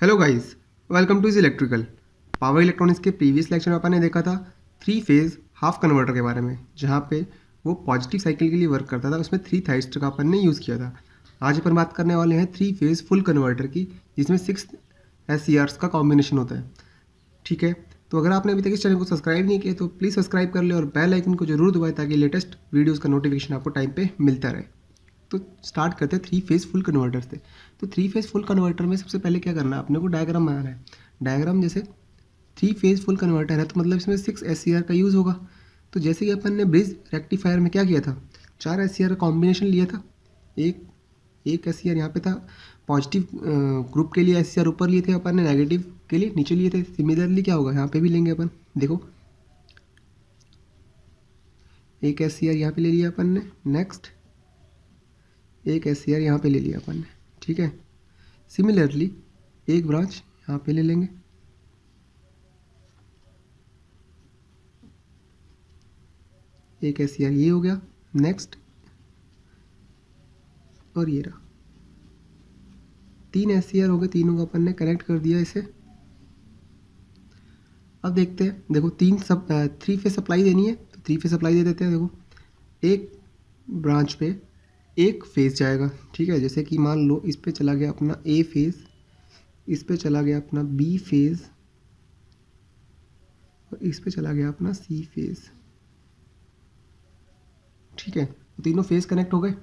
Hello guys welcome to इज़ electrical power electronics के previous lecture में अपन ने देखा था थ्री फ़ेज़ हाफ़ कन्वर्टर के बारे में, जहाँ पे वो पॉजिटिव साइकिल के लिए वर्क करता था, उसमें थ्री थाइस्टर का अपन ने यूज़ किया था। आज अपन बात करने वाले हैं थ्री फ़ेज़ फुल कन्वर्टर की, जिसमें सिक्स एस का कॉम्बिनेशन होता है। ठीक है? तो अगर आपने अभी तक इस चैनल को सब्सक्राइब नहीं किया तो प्लीज़ सब्सक्राइब कर ले और बेल आइकन को ज़रूर दबाए ताकि लेटेस्ट वीडियोज़ का नोटिफिकेशन आपको टाइम पर मिलता रहे। तो स्टार्ट करते हैं थ्री फ़ेज़ फुल कन्वर्टर से। तो थ्री फ़ेज़ फुल कन्वर्टर में सबसे पहले क्या करना है? अपने को डायग्राम बनाना है। डायग्राम जैसे थ्री फ़ेज़ फुल कन्वर्टर है तो मतलब इसमें सिक्स एस का यूज़ होगा। तो जैसे कि अपन ने ब्रिज रेक्टिफायर में क्या किया था? चार एस का कॉम्बिनेशन लिया था। एक एक एस यहाँ पे था। पॉजिटिव ग्रुप के लिए एस सी आर ऊपर लिए थे अपन ने नेगेटिव के लिए नीचे लिए थे। सिमिलरली क्या होगा? यहाँ पे भी लेंगे अपन। देखो। एक एस सी आर यहाँ पर ले लिया अपन ने। नेक्स्ट एक एस सी आर यहाँ पर ले लिया अपन ने। ठीक है? सिमिलरली एक ब्रांच यहाँ पे ले लेंगे। एक एस ये हो गया। नेक्स्ट और ये रहा। तीन एस हो गए, तीनों को अपन ने कनेक्ट कर दिया इसे। अब देखते हैं। देखो, तीन सब थ्री फ़ेज़ सप्लाई देनी है तो थ्री फ़ेज़ सप्लाई दे देते हैं। देखो, एक ब्रांच पे एक फ़ेज़ जाएगा, ठीक है? जैसे कि मान लो इस पे चला गया अपना ए फ़ेज़ इस पे चला गया अपना बी फ़ेज़ और इस पे चला गया अपना सी फ़ेज़ ठीक है? तो तीनों फ़ेज़ कनेक्ट हो गए।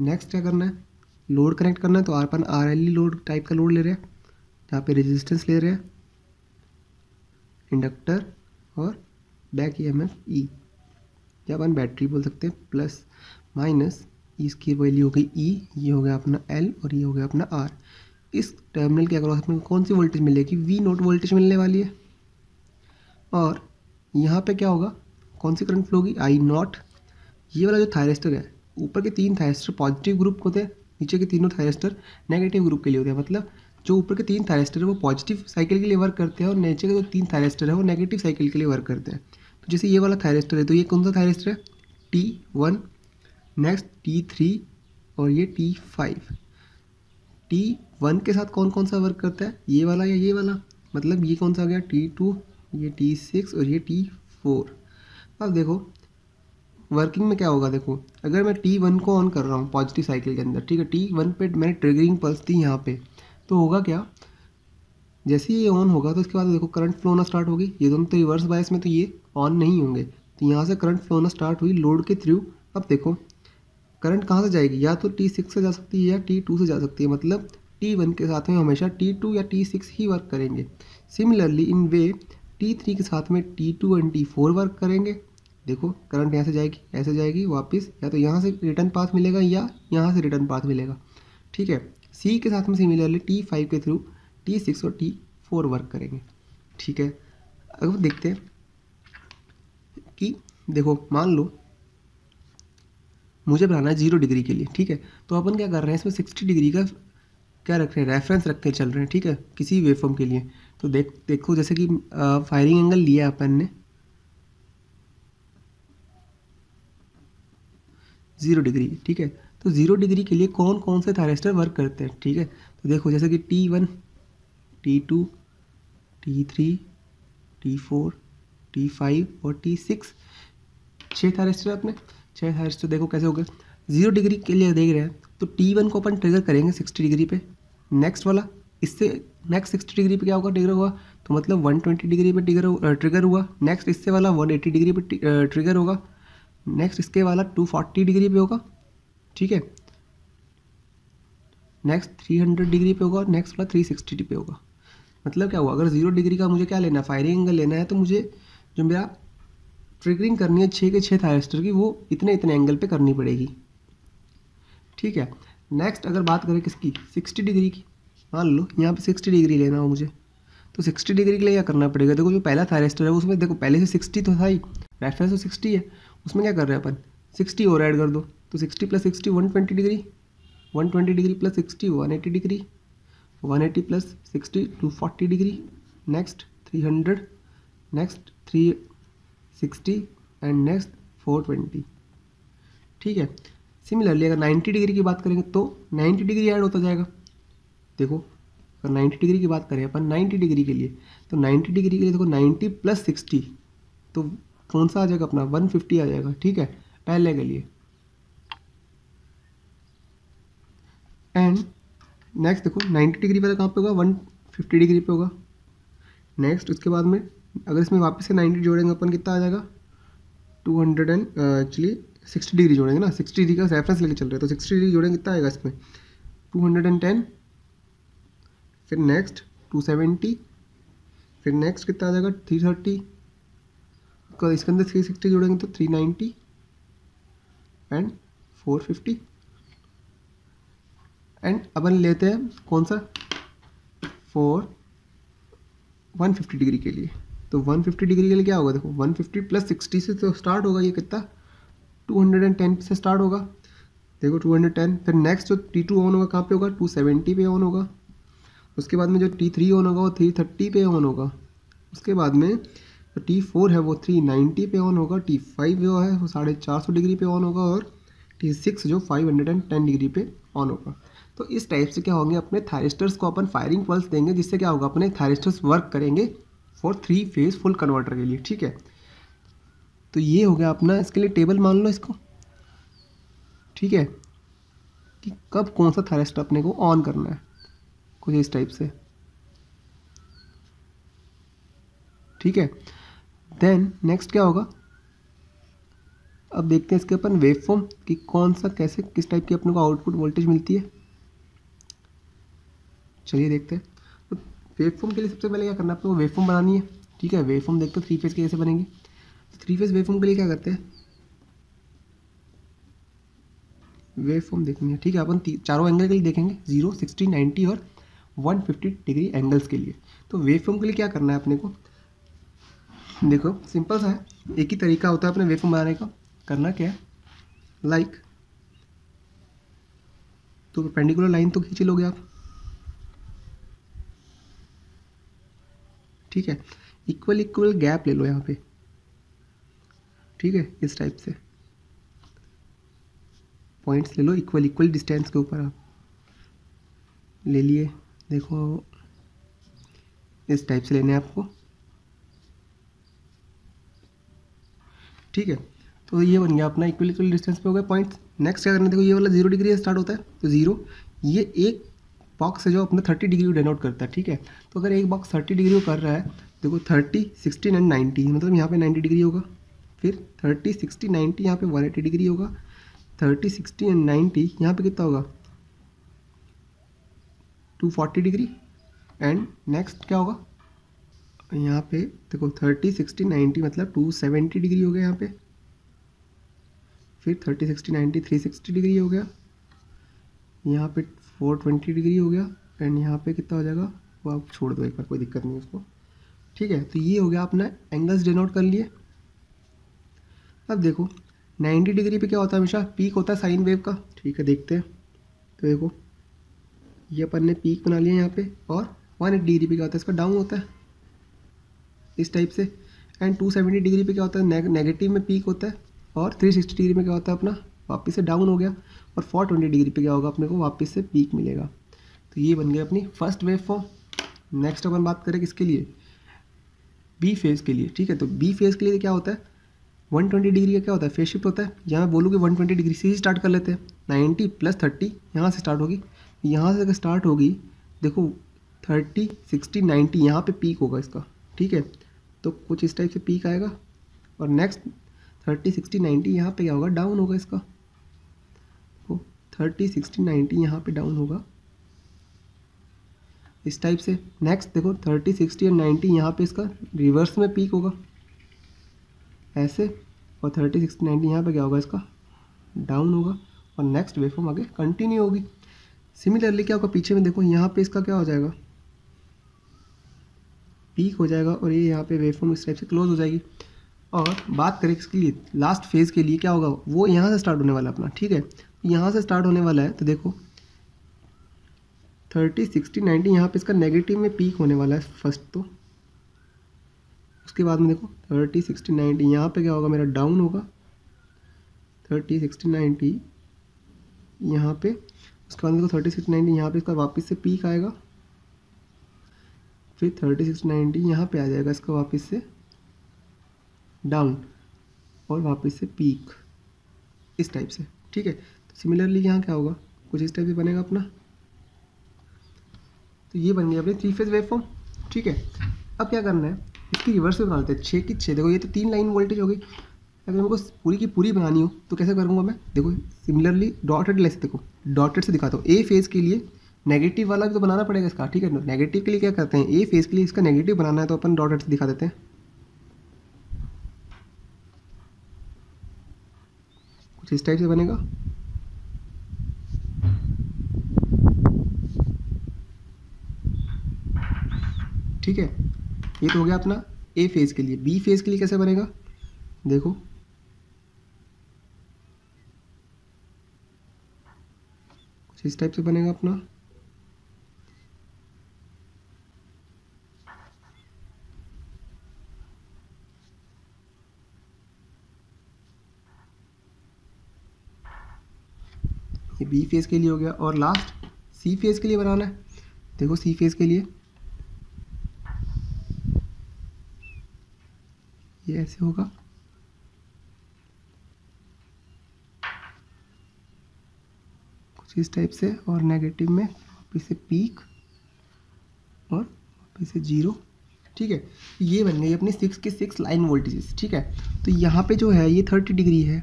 नेक्स्ट क्या करना है? लोड कनेक्ट करना है तो अपन आर एल लोड टाइप का लोड ले रहे हैं। जहाँ पे रेजिस्टेंस ले रहे हैं। इंडक्टर और back E M F E या अपन बैटरी बोल सकते हैं प्लस माइनस इसकी वैल्यू हो गई ई ये हो गया अपना एल और ये हो गया अपना आर इस टर्मिनल के अक्रॉस अपने कौन सी वोल्टेज मिलेगी? वी नोट वोल्टेज मिलने वाली है। और यहाँ पे क्या होगा? कौन सी करंट फ्लो होगी? आई नॉट ये वाला जो थायरेस्टर है, ऊपर के तीन थायरेस्टर पॉजिटिव ग्रुप होते हैं, नीचे के तीनों थायरेस्टर नेगेटिव ग्रुप के लिए होते हैं। मतलब जो ऊपर के तीन थायरेस्टर है, वो पॉजिटिव साइकिल के लिए वर्क करते हैं और नीचे के जो तीन थायरेस्टर है, वो नेगेटिव साइकिल के लिए वर्क करते हैं। तो जैसे ये वाला थायरेस्टर है तो ये कौन सा थायरेस्टर है? T one next T three और ये टी फाइव टी वन के साथ कौन कौन सा वर्क करता है? ये वाला या ये वाला? मतलब ये कौन सा आ गया? टी टू ये टी सिक्स और ये टी फोर अब देखो वर्किंग में क्या होगा देखो, अगर मैं टी वन को ऑन कर रहा हूँ पॉजिटिव साइकिल के अंदर, ठीक है? टी वन पे मैंने ट्रिगरिंग पल्स थी यहाँ पे तो होगा क्या? जैसे ये ऑन होगा तो उसके बाद देखो करंट फ्लो होना स्टार्ट होगी। ये दोनों तो रिवर्स बायस में तो ये ऑन नहीं होंगे। तो यहाँ से करंट फ्लो होना स्टार्ट हुई लोड के थ्रू अब देखो करंट कहाँ से जाएगी? या तो टी सिक्स से जा सकती है या टी टू से जा सकती है। मतलब टी वन के साथ में हमेशा टी टू या टी सिक्स ही वर्क करेंगे। Similarly in way T three के साथ में T two and T four work करेंगे। देखो, करंट यहाँ से जाएगी ऐसे जाएगी, वापस। या तो यहाँ से रिटर्न पाथ मिलेगा या यहाँ से रिटर्न पाथ मिलेगा। ठीक है? सी के साथ में सिमिलरली टी फाइव के थ्रू टी सिक्स और टी फोर वर्क करेंगे। ठीक है? अब देखते हैं कि, देखो, मान लो मुझे बनाना है ज़ीरो डिग्री के लिए, ठीक है? तो अपन क्या कर रहे हैं, इसमें सिक्सटी डिग्री का क्या रख रहे हैं? रेफरेंस रख के चल रहे हैं, ठीक है? किसी वेफॉर्म के लिए। तो देख, देखो, जैसे कि फायरिंग एंगल लिया अपन ने। ज़ीरो डिग्री ठीक है? तो ज़ीरो डिग्री के लिए कौन कौन से थायरेस्टर वर्क करते हैं, ठीक है? तो देखो, जैसे कि T one T two T three T four T five और टी सिक्स छः थायरेस्टर अपने। छः हर्ट्स तो देखो कैसे हो गए ज़ीरो डिग्री के लिए देख रहे हैं तो टी वन को अपन ट्रिगर करेंगे सिक्सटी डिग्री पे। नेक्स्ट वाला, इससे नेक्स्ट सिक्सटी डिग्री पे क्या होगा ट्रिगर हुआ तो मतलब वन ट्वेंटी डिग्री पे ट्रिगर ट्रिगर हुआ। नेक्स्ट इससे वाला वन एट्टी डिग्री पे ट्रिगर होगा। नेक्स्ट इसके वाला टू फोर्टी डिग्री पे होगा, ठीक है? नेक्स्ट थ्री हंड्रेड डिग्री पे होगा नेक्स्ट वाला थ्री सिक्सटी पे होगा। मतलब क्या हुआ, अगर ज़ीरो डिग्री का मुझे क्या लेना है फायरिंग एंगल लेना है तो मुझे जो मेरा ट्रिगरिंग करनी है छः के छः थायस्टर की, वो इतने इतने एंगल पे करनी पड़ेगी। ठीक है? नेक्स्ट अगर बात करें किसकी? सिक्सटी डिग्री की। मान लो, यहाँ पे सिक्सटी डिग्री लेना हो मुझे। तो सिक्सटी डिग्री के लिए क्या करना पड़ेगा? देखो जो पहला थायरेस्टर है, उसमें देखो, पहले से सिक्सटी तो था ही। रेफरेंस तो सिक्सटी है। उसमें क्या कर रहे हैं अपन? सिक्सटी और ऐड कर दो। तो sixty plus sixty one twenty degree one twenty degree plus sixty one eighty degree one eighty plus sixty two forty degree next three hundred next three sixty and next four twenty. ठीक है? Similarly अगर ninety degree की बात करेंगे तो ninety degree add होता जाएगा। देखो, अगर नाइन्टी डिग्री की बात करें अपन नाइन्टी डिग्री के लिए तो नाइन्टी डिग्री के लिए देखो नाइन्टी प्लस सिक्सटी तो कौन सा आ जाएगा अपना? वन फिफ्टी आ जाएगा। ठीक है? पहले के लिए। एंड नेक्स्ट देखो नाइन्टी डिग्री वाला कहाँ पे होगा? वन फिफ्टी डिग्री पे होगा। नेक्स्ट उसके बाद में अगर इसमें वापस से नाइन्टी जोड़ेंगे अपन, कितना आ जाएगा? Two hundred and actually sixty degree जोड़ेंगे ना। सिक्सटी डिग्री का रेफरेंस लेके चल रहे हैं तो सिक्सटी डिग्री जोड़ेंगे, कितना आएगा इसमें? Two hundred and ten. फिर नेक्स्ट टू सेवेंटी। फिर नेक्स्ट कितना आ जाएगा? Three thirty. इसके अंदर थ्री सिक्सटी जोड़ेंगे तो three ninety and four fifty. And अपन लेते हैं कौन सा? फोर। वन फिफ्टी डिग्री के लिए। तो वन फिफ्टी डिग्री के लिए क्या होगा? देखो वन फिफ्टी प्लस सिक्सटी से तो स्टार्ट होगा ये कितना? टू हंड्रेड एंड टेन से स्टार्ट होगा। देखो टू हंड्रेड टेन फिर नेक्स्ट जो टी टू ऑन होगा, कहाँ पे होगा? टू सेवेंटी पे ऑन होगा। उसके बाद में जो टी थ्री ऑन होगा, वो थ्री थर्टी पे ऑन होगा। उसके बाद में जो टी फोर है, वो थ्री नाइन्टी पे ऑन होगा। टी फाइव जो है, वो साढ़े चार सौ डिग्री पे ऑन होगा और टी सिक्स जो five hundred and ten degree पे ऑन होगा। तो इस टाइप से क्या होंगे? अपने थायरिस्टर्स को अपन फायरिंग पल्स देंगे, जिससे क्या होगा? अपने थायरिस्टर्स वर्क करेंगे। For three phase full converter के लिए, ठीक है? तो ये हो गया अपना, इसके लिए टेबल मान लो इसको, ठीक है? कि कब कौन सा थायरिस्टर अपने को ऑन करना है, कुछ इस टाइप से, ठीक है? देन नेक्स्ट क्या होगा? अब देखते हैं इसके अपन वेव फॉर्म कि कौन सा, कैसे, किस टाइप की अपने को आउटपुट वोल्टेज मिलती है। चलिए देखते हैं। तो वेव फॉर्म के लिए सबसे पहले क्या करना है? आपको वेव फॉर्म बनानी है, ठीक है? वेव फॉर्म देखते हो थ्री फ़ेज़ कैसे बनेंगे? तो थ्री फ़ेज़ वेव फॉर्म के लिए क्या करते हैं? वेव फॉर्म देखनी है, ठीक है? अपन चारों एंगल के लिए देखेंगे ज़ीरो सिक्सटी नाइन्टी और वन फिफ्टी डिग्री एंगल्स के लिए। तो वेव फॉर्म के लिए क्या करना है अपने को? देखो सिंपल सा है। एक ही तरीका होता है अपने वेव फॉर्म बनाने का। करना क्या है? लाइक तो पेंडिकुलर लाइन तो खींच लोगे आप। ठीक है? इक्वल इक्वल गैप ले लो यहाँ पे। ठीक है? इस टाइप से। पॉइंट्स ले लो इक्वल इक्वल डिस्टेंस के ऊपर आप। ले लिए। देखो। इस टाइप से लेने आपको। ठीक है? तो ये बन गया अपना इक्वल इक्वल डिस्टेंस पे हो गया पॉइंट नेक्स्ट क्या करना देखो, ये वाला ज़ीरो डिग्री स्टार्ट होता है तो ज़ीरो ये एक बॉक्स है जो अपना थर्टी डिग्री को डिनोट करता है, ठीक है? तो अगर एक बॉक्स थर्टी डिग्री को कर रहा है, देखो थर्टी सिक्सटीन एंड नाइन्टी मतलब यहाँ पे नाइन्टी डिग्री होगा, फिर थर्टी सिक्सटी नाइन्टी यहाँ पे वन एटी डिग्री होगा थर्टी सिक्सटी एंड नाइन्टी यहाँ पे कितना होगा? Two forty degree and next क्या होगा? यहाँ पे देखो थर्टी सिक्सटी नाइन्टी मतलब टू सेवेंटी डिग्री हो गया यहाँ पे, फिर thirty sixty ninety three sixty degree हो गया, यहाँ पे फोर ट्वेंटी डिग्री हो गया एंड यहाँ पे कितना हो जाएगा? वो आप छोड़ दो एक बार, कोई दिक्कत नहीं उसको। ठीक है तो ये हो गया आपने एंगल्स डिनोट कर लिए। अब देखो 90 डिग्री पे क्या होता है हमेशा? पीक होता है साइन वेव का। ठीक है, देखते हैं। तो देखो, ये अपन ने पीक बना लिया यहाँ पे, और 180 डिग्री पे क्या होता है? इसका डाउन होता है। इस टाइप से। एंड 270 डिग्री पे क्या होता है? नेगेटिव में पीक होता है, और 360 डिग्री में क्या होता है अपना? वापस से डाउन हो गया और 420 डिग्री पे क्या होगा? अपने को वापस से पीक मिलेगा। तो ये बन गया अपनी फ़र्स्ट वेव फॉर्म नेक्स्ट अपन बात करें किसके लिए? बी फ़ेज़ के लिए, ठीक है? तो बी फ़ेज़ के लिए क्या होता है? 120 डिग्री का क्या होता है? फेस शिफ्ट होता है। यहाँ बोलूँगी 120 डिग्री से ही स्टार्ट कर लेते हैं। 90 प्लस 30 यहाँ से स्टार्ट होगी। यहाँ से अगर स्टार्ट होगी, देखो 30 60 90 यहाँ पे पीक होगा इसका, ठीक है? तो कुछ इस टाइप से पीक आएगा। और नेक्स्ट 30 60 90 यहाँ पे क्या होगा? डाउन होगा इसका। 30 60 90 यहाँ पे डाउन होगा। इस टाइप से। नेक्स्ट देखो 30 60 और 90 यहाँ पे इसका रिवर्स में पीक होगा। ऐसे। और थर्टी, सिक्सटी, नाइन्टी यहाँ पे क्या होगा? इसका डाउन होगा। और नेक्स्ट वेवफॉर्म आगे कंटिन्यू होगी। सिमिलरली क्या होगा? पीछे में देखो, यहाँ पे इसका क्या हो जाएगा? पीक हो जाएगा और ये यहाँ पे वेवफॉर्म इस टाइप से क्लोज हो जाएगी। और बात करें इसके लिए लास्ट फ़ेज़ के लिए क्या होगा? वो यहाँ से स्टार्ट होने वाला अपना, ठीक है? यहाँ से स्टार्ट होने वाला है तो देखो थर्टी सिक्सटी नाइन्टी यहाँ पे इसका नेगेटिव में पीक होने वाला है फ़र्स्ट तो। उसके बाद में देखो थर्टी सिक्सटी नाइन्टी यहाँ पे क्या होगा, मेरा डाउन होगा। थर्टी सिक्सटी नाइन्टी यहाँ पे, उसके बाद देखो थर्टी सिक्सटी नाइन्टी यहाँ पे इसका वापस से पीक आएगा। फिर थर्टी सिक्स नाइन्टी यहाँ पर आ जाएगा इसका वापस से डाउन और वापस से पीक इस टाइप से, ठीक है? सिमिलरली यहाँ क्या होगा? कुछ इस टाइप से बनेगा अपना। तो ये बन गया अपनी थ्री फ़ेज़ वेव ठीक है? अब क्या करना है? इसकी रिवर्स में बनाते हैं। छः की छः देखो, ये तो तीन लाइन वोल्टेज हो गई अगर हमको पूरी की पूरी बनानी हो तो कैसे करूँगा मैं? देखो सिमिलरली डॉटेड लेस देखो डॉटेड से दिखाता हूँ। ए फ़ेज़ के लिए नेगेटिव वाला भी तो बनाना पड़ेगा इसका, ठीक है? नेगेटिव के लिए क्या करते हैं? ए फ़ेज़ के लिए इसका नेगेटिव बनाना है तो अपन डॉटेड से दिखा देते हैं। कुछ इस टाइप से बनेगा। ठीक है? ये तो हो गया अपना ए फ़ेज़ के लिए। बी फ़ेज़ के लिए कैसे बनेगा? देखो। कुछ इस टाइप से बनेगा अपना। ये बी फ़ेज़ के लिए हो गया। और लास्ट सी फ़ेज़ के लिए बनाना है। देखो सी फ़ेज़ के लिए। ये ऐसे होगा। कुछ इस टाइप से और नेगेटिव में, वापिस से पीक और वापिस से ज़ीरो ठीक है? ये बन गई अपनी सिक्स के सिक्स लाइन वोल्टेजेस ठीक है? तो यहाँ पे जो है, ये थर्टी डिग्री है।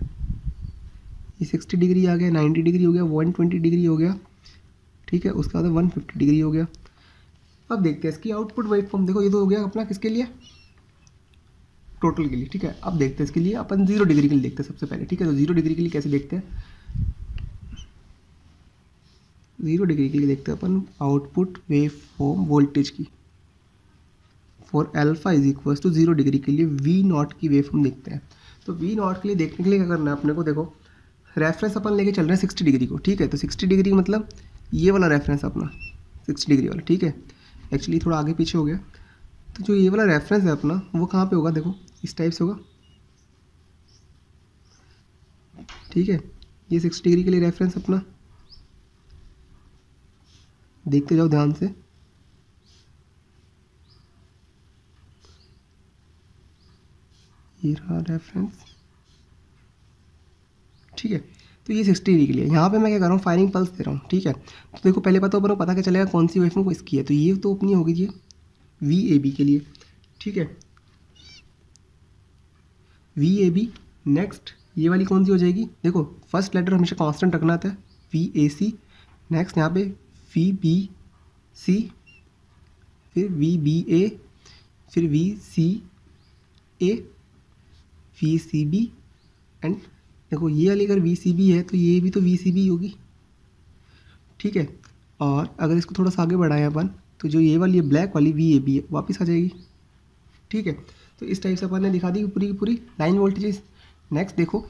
ये सिक्सटी डिग्री आ गया नाइन्टी डिग्री हो गया वन ट्वेंटी डिग्री हो गया, ठीक है? उसके बाद वन फिफ्टी डिग्री हो गया। अब देखते हैं इसकी आउटपुट वेव फॉर्म देखो ये तो हो गया अपना किसके लिए? टोटल के लिए, ठीक है? अब देखते हैं इसके लिए, अपन ज़ीरो डिग्री के लिए देखते हैं सबसे पहले, ठीक है? तो ज़ीरो डिग्री के लिए कैसे देखते हैं? ज़ीरो डिग्री के लिए देखते हैं अपन आउटपुट वेव फॉर्म वोल्टेज की। For alpha is equal to zero degree के लिए वी नॉट की वेव फॉर्म देखते हैं। तो वी नॉट के लिए देखने के लिए क्या करना है अपने को? देखो रेफरेंस अपन लेके चल रहे हैं सिक्सटी डिग्री को, ठीक है? तो सिक्सटी डिग्री मतलब ये वाला रेफरेंस अपना सिक्सटी डिग्री वाला, ठीक है? एक्चुअली थोड़ा आगे पीछे हो गया। तो जो ये वाला रेफरेंस है अपना, वो कहाँ पे होगा? देखो इस टाइप से होगा। ठीक है? ये सिक्स डिग्री के लिए रेफरेंस अपना। देखते जाओ ध्यान से। ये रहा रेफरेंस ठीक है? तो ये सिक्सटी डिग्री के लिए। यहाँ पे मैं क्या कर रहा हूँ? फायरिंग पल्स दे रहा हूँ। ठीक है? तो देखो, पहले पता ऊपर पता क्या चलेगा? कौन सी वेव को इसकी है? तो ये तो अपनी होगी ये वी ए बी के लिए। ठीक है? वी ए बी नेक्स्ट ये वाली कौन सी हो जाएगी? देखो फ़र्स्ट लेटर हमेशा कांस्टेंट रखना था वी ए सी नेक्स्ट यहाँ पे वी बी सी फिर वी बी ए फिर V C A V C B and देखो, ये वाली अगर वी सी बी है तो ये भी तो वी सी बी होगी। ठीक है? और अगर इसको थोड़ा सा आगे बढ़ाएँ अपन तो जो ये वाली है ब्लैक वाली वी ए बी है वापस आ जाएगी। ठीक है? तो इस टाइप से अपन ने दिखा दी पूरी की पूरी लाइन वोल्टेजेस नेक्स्ट देखो,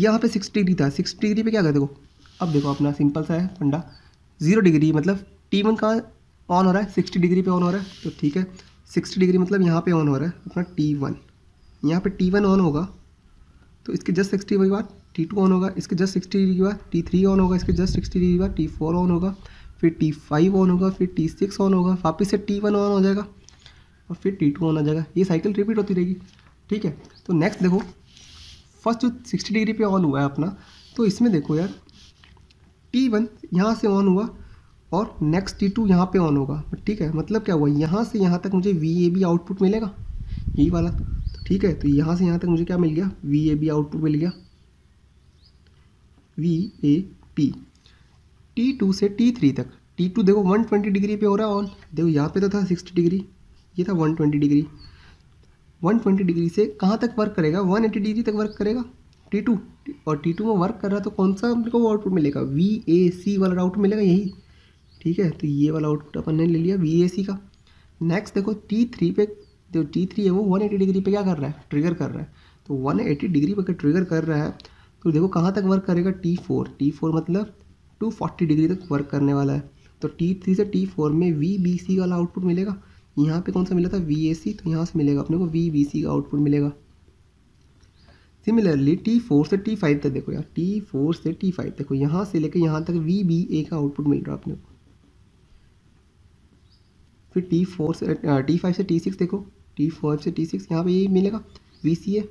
यहाँ पे सिक्स डिग्री था। सिक्स डिग्री पे क्या कर देखो? अब देखो अपना सिंपल सा है, फंडा। ज़ीरो डिग्री मतलब टी वन कहाँ ऑन हो रहा है? सिक्सटी डिग्री पे ऑन हो रहा है। तो ठीक है। सिक्सटी डिग्री मतलब यहाँ पे ऑन हो रहा है। अपना टी वन यहाँ पे टी वन ऑन होगा। तो इसके जस्ट सिक्सटी के बाद टी टू ऑन होगा। इसके जस्ट सिक्सटी डिग्री के बाद टी थ्री ऑन होगा। इसके जस्ट सिक्सटी डिग्री के बाद टी फोर ऑन होगा। फिर टी फाइव ऑन होगा। फिर टी सिक्स ऑन होगा। वापस से टी वन ऑन हो जाएगा। और फिर टी टू ऑन आ जाएगा। ये साइकिल रिपीट होती रहेगी। ठीक है? तो नेक्स्ट देखो फ़र्स्ट जो सिक्सटी डिग्री पे ऑन हुआ है अपना तो इसमें देखो यार टी वन यहाँ से ऑन हुआ और नेक्स्ट टी टू यहाँ पर ऑन होगा। ठीक है? मतलब क्या हुआ? यहाँ से यहाँ तक मुझे वी ए बी आउटपुट मिलेगा। यही वाला। ठीक है? तो यहाँ से यहाँ तक मुझे क्या मिल गया? वी ए बी आउटपुट मिल गया। V A P T two से टी थ्री तक। टी टू देखो वन ट्वेंटी डिग्री पे हो रहा है ऑन देखो, यहाँ पे तो था सिक्सटी डिग्री ये था one twenty degree one twenty degree से कहाँ तक वर्क करेगा? वन एटी डिग्री तक वर्क करेगा? टी टू और टी टू में वर्क कर रहा है तो कौन सा मेरे को आउटपुट मिलेगा? वी ए सी वाला आउटपुट मिलेगा यही। ठीक है तो ये वाला आउटपुट अपन ने ले लिया वी ए सी का। नेक्स्ट देखो टी थ्री पे, जो टी थ्री है वो वन एटी डिग्री पे क्या कर रहा है? ट्रिगर कर रहा है। तो वन एटी डिग्री पर ट्रिगर कर रहा है तो देखो कहाँ तक वर्क करेगा? टी फोर टी फोर मतलब टू फोर्टी डिग्री तक वर्क करने वाला है। तो टी थ्री से टी फोर में वी बी सी वाला आउटपुट मिलेगा। यहाँ पे कौन सा मिला था? वी ए सी तो यहाँ से मिलेगा अपने को। वी बी सी का आउटपुट मिलेगा। सिमिलरली टी फोर से टी फाइव तक देखो यार। टी फोर से टी फाइव देखो। यहाँ से लेकर यहाँ तक वी बी ए का आउटपुट मिल रहा है अपने को। फिर टी फोर से टी फाइव से टी सिक्स देखो। टी फाइव से टी सिक्स यहाँ पर यही मिलेगा। वी सी ए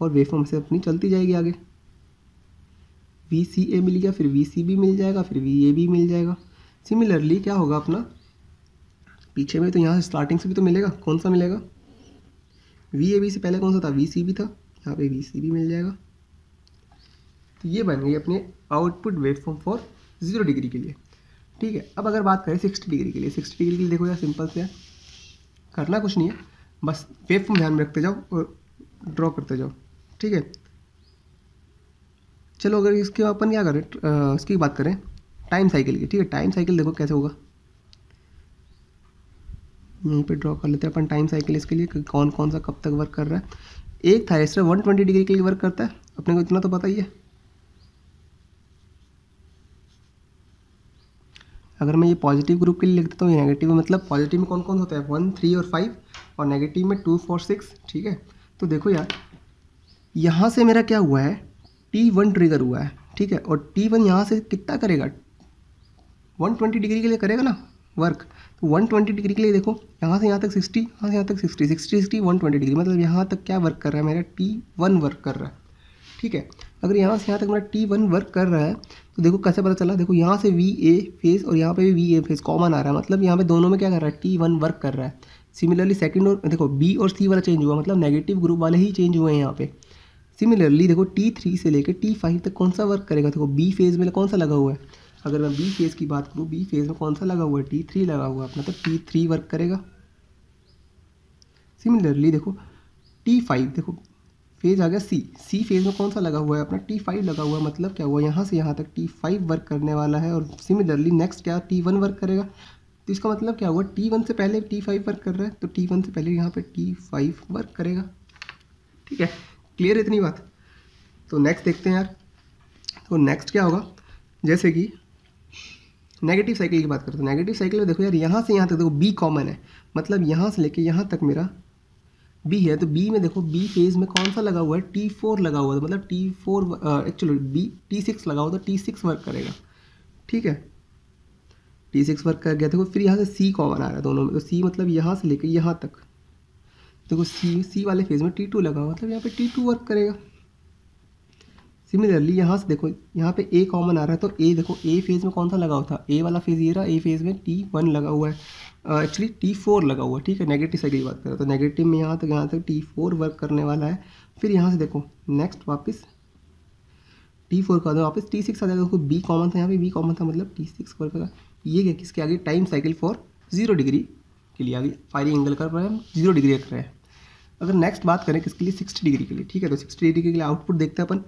और वेफॉर्म से अपनी चलती जाएगी आगे। वी सी ए मिल गया, फिर वी सी बी मिल जाएगा, फिर वी ए बी मिल जाएगा। सिमिलरली क्या होगा अपना? पीछे में तो यहाँ से स्टार्टिंग से भी तो मिलेगा। कौन सा मिलेगा? वी ए बी से पहले कौन सा था? वी सी बी था। यहाँ पे वी सी बी मिल जाएगा। तो ये बन गई अपने output waveform for zero degree के लिए। ठीक है, अब अगर बात करें सिक्सटी डिग्री के लिए। सिक्सटी डिग्री के लिए देखो यार सिंपल से है करना कुछ नहीं है। बस वेवफॉर्म ध्यान में रखते जाओ और ड्रॉ करते जाओ। ठीक है? चलो, अगर इसके अपन क्या करें? इसकी बात करें। टाइम साइकिल की, ठीक है? टाइम साइकिल देखो कैसे होगा। यहीं पे ड्रॉ कर लेते हैं अपन टाइम साइकिल इसके लिए कौन कौन सा कब तक वर्क कर रहा है। एक था थायरेस्टर वन ट्वेंटी डिग्री के लिए वर्क करता है। अपने को इतना तो पता ही है। अगर मैं ये पॉजिटिव ग्रुप के लिए लिख देता हूँ ये नेगेटिव मतलब पॉजिटिव में कौन कौन होता है? वन थ्री और फाइव और नेगेटिव में टू फोर सिक्स ठीक है? तो देखो यार, यहाँ से मेरा क्या हुआ है? टी वन ट्रिगर हुआ है, ठीक है? और टी वन यहाँ से कितना करेगा? वन ट्वेंटी डिग्री के लिए करेगा ना वर्क तो वन ट्वेंटी डिग्री के लिए देखो, यहाँ से यहाँ तक सिक्सटी यहाँ से यहाँ तक sixty sixty sixty one twenty degree मतलब यहाँ तक क्या वर्क कर रहा है, मेरा टी वन वर्क कर रहा है, ठीक है? अगर यहाँ से यहाँ तक मेरा टी वन वर्क कर रहा है तो देखो कैसे पता चला? देखो यहाँ से वी ए फेस और यहाँ पे भी वी ए फेस कॉमन आ रहा है मतलब यहाँ पे दोनों में क्या कर रहा है टी वन वर्क कर रहा है। सिमिलरली सेकंड और, देखो बी और सी वाला चेंज हुआ मतलब नेगेटिव ग्रुप वाले ही चेंज हुए हैं यहाँ पे। सिमिलरली देखो टी थ्री से लेकर टी फाइव तक कौन सा वर्क करेगा? देखो बी फ़ेज़ में कौन सा लगा हुआ है? अगर मैं बी फ़ेज़ की बात करूँ बी फ़ेज़ में कौन सा लगा हुआ है? टी थ्री लगा हुआ है अपना तो टी थ्री वर्क करेगा। सिमिलरली देखो टी फाइव देखो फ़ेज़ आ गया सी सी फ़ेज़ में कौन सा लगा हुआ है? अपना टी फाइव लगा हुआ है मतलब क्या हुआ? यहाँ से यहाँ तक टी फाइव वर्क करने वाला है और सिमिलरली नेक्स्ट क्या? टी वन वर्क करेगा। तो इसका मतलब क्या हुआ? टी वन से पहले टी फाइव वर्क कर रहा है तो टी वन से पहले यहाँ पे टी फाइव वर्क करेगा। ठीक है? क्लियर इतनी बात? तो नेक्स्ट देखते हैं यार। तो नेक्स्ट क्या होगा? जैसे कि नेगेटिव साइकिल की बात करते हैं। नेगेटिव साइकिल में देखो यार, यहाँ से यहाँ तक देखो बी कॉमन है। मतलब यहाँ से लेके यहाँ तक मेरा बी है। तो बी में देखो बी फ़ेज़ में कौन सा लगा हुआ है? टी फोर लगा हुआ है। मतलब T four actually B T six लगा हुआ तो टी सिक्स वर्क करेगा। ठीक है? टी सिक्स वर्क कर गया। देखो, फिर यहाँ से सी कॉमन आ रहा है दोनों में। तो सी मतलब यहाँ से लेकर यहाँ तक। देखो सी सी वाले फ़ेज़ में टी टू लगा हुआ मतलब यहाँ पे टी टू वर्क करेगा। सिमिलरली यहाँ से देखो, यहाँ पे ए कॉमन आ रहा है तो ए देखो ए फ़ेज़ में कौन सा लगा हुआ था? ए वाला फ़ेज़ ये रहा ए फ़ेज़ में टी वन लगा हुआ है। एक्चुअली टी फोर लगा हुआ है, ठीक है? नेगेटिव साइड की बात करें तो नेगेटिव में यहाँ तक यहाँ तक टी फोर वर्क करने वाला है। फिर यहाँ से देखो नेक्स्ट वापस टी फोर का वापस टी सिक्स आ जाएगा देखो बी कॉमन था यहाँ पे बी कॉमन था मतलब टी सिक्स वर्क का ये क्या, किसके आगे? Time cycle for zero degree के लिए आगे फायरिंग एंगल कर रहे हैं ज़ीरो डिग्री रख रहे हैं। अगर नेक्स्ट बात करें किसके लिए? सिक्सटी डिग्री के लिए, ठीक है? तो सिक्सटी डिग्री के लिए आउटपुट देखते हैं अपन।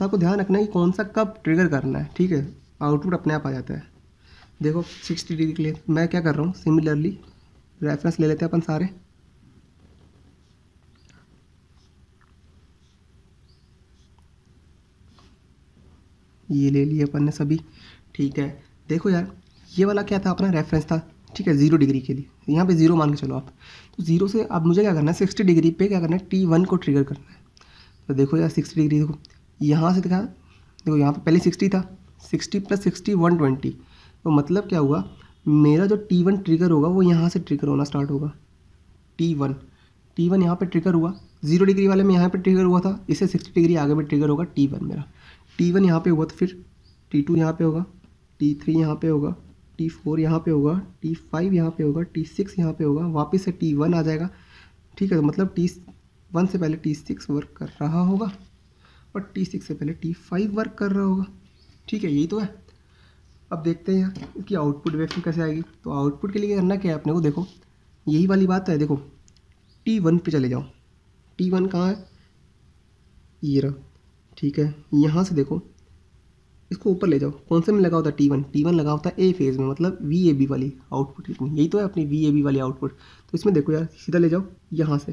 बस आपको ध्यान रखना है कि कौन सा कब ट्रिगर करना है, ठीक है? आउटपुट अपने आप आ जाता है। देखो सिक्सटी डिग्री के लिए मैं क्या कर रहा हूँ? सिमिलरली रेफरेंस ले लेते हैं अपन सारे। ये ले लिए अपन ने सभी, ठीक है? देखो यार, ये वाला क्या था? अपना रेफरेंस था, ठीक है? ज़ीरो डिग्री के लिए। यहाँ पे ज़ीरो मान के चलो आप। तो ज़ीरो से अब मुझे क्या करना है? सिक्सटी डिग्री पे क्या करना है? टी वन को ट्रिगर करना है। तो देखो यार सिक्सटी डिग्री देखो यहाँ से दिखा देखो, यहाँ पर पहले सिक्सटी था। Sixty plus sixty one twenty तो मतलब क्या हुआ? मेरा जो टी वन ट्रिगर होगा, वो यहाँ से ट्रिगर होना स्टार्ट होगा। टी वन टी वन यहाँ पर ट्रिगर हुआ। ज़ीरो डिग्री वाले में यहाँ पर ट्रिगर हुआ था। इससे सिक्सटी डिग्री आगे में ट्रिगर होगा टी वन मेरा। टी वन यहाँ पर हुआ तो फिर टी टू यहाँ पर होगा। टी थ्री यहाँ पर होगा। टी फोर यहाँ पर होगा। टी फाइव यहाँ पर होगा। टी सिक्स यहाँ पर होगा। वापस से टी वन आ जाएगा। ठीक है तो मतलब टी वन से पहले टी सिक्स वर्क कर रहा होगा। और टी सिक्स से पहले टी फाइव वर्क कर रहा होगा। ठीक है, यही तो है। अब देखते हैं इसकी आउटपुट वेव कैसे आएगी। तो आउटपुट के लिए करना क्या है अपने को? देखो, यही वाली बात है, देखो टी वन पे चले जाओ। टी वन कहाँ है? ये रहा। ठीक है, यहाँ से देखो, इसको ऊपर ले जाओ। कौन से में लगा होता है टी वन टी वन लगा होता है ए फ़ेज़ में मतलब वी ए बी वाली आउटपुट यही तो है अपनी वी ए बी वाली आउटपुट तो इसमें देखो यार, सीधा ले जाओ यहाँ से।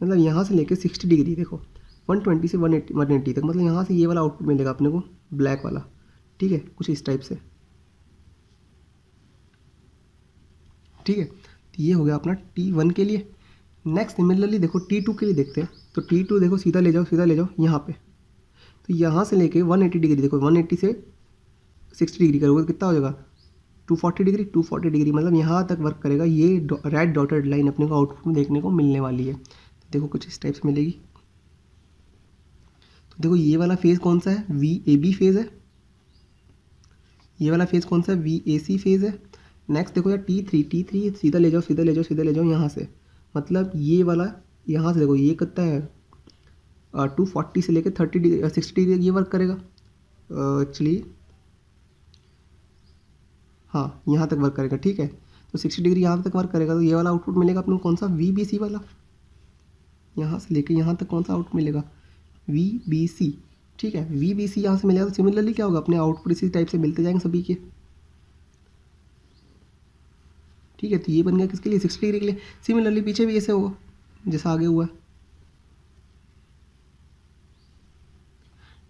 मतलब यहाँ से लेके सिक्सटी डिग्री, देखो। वन ट्वेंटी से वन एट्टी वन एट्टी तक। मतलब यहाँ से ये वाला आउटपुट मिलेगा अपने को ब्लैक वाला। ठीक है? कुछ इस टाइप से। ठीक है? तो ये हो गया अपना टी वन के लिए। नेक्स्ट सिमिलरली देखो टी टू के लिए देखते हैं। तो टी टू देखो, सीधा ले जाओ, सीधा ले जाओ, यहाँ पे। तो यहाँ से लेके 180 डिग्री देखो 180 से 60 डिग्री करोगे तो कितना हो जाएगा? 240 डिग्री 240 डिग्री। मतलब यहाँ तक वर्क करेगा, ये रेड डॉटेड लाइन अपने को आउटपुट में देखने को मिलने वाली है। देखो कुछ इस टाइप से मिलेगी। देखो, ये वाला फ़ेज़ कौन सा है? वी ए बी फ़ेज़ है। ये वाला फ़ेज़ कौन सा है? वी ए सी फ़ेज़ है। नेक्स्ट देखो यार टी थ्री टी थ्री सीधा ले जाओ, सीधा ले जाओ, सीधा ले जाओ, यहाँ से। मतलब ये वाला, यहाँ से देखो, ये कितना है? टू फोर्टी से लेकर थर्टी डिग्री सिक्सटी डिग्री ये वर्क करेगा। एक्चुअली हाँ यहाँ तक वर्क करेगा, ठीक है? तो सिक्सटी डिग्री यहाँ तक वर्क करेगा। तो ये वाला आउटपुट मिलेगा अपने कौन सा? वी बी सी वाला। यहाँ से लेकर यहाँ तक कौन सा आउटपुट मिलेगा? वी बी सी ठीक है वी बी सी यहाँ से मिलेगा। तो सिमिलरली क्या होगा? अपने आउटपुट इसी टाइप से मिलते जाएँगे सभी के। ठीक है तो ये बन गया किसके लिए? सिक्सटी डिग्री के लिए। सिमिलरली पीछे भी ऐसे होगा, जैसा आगे हुआ।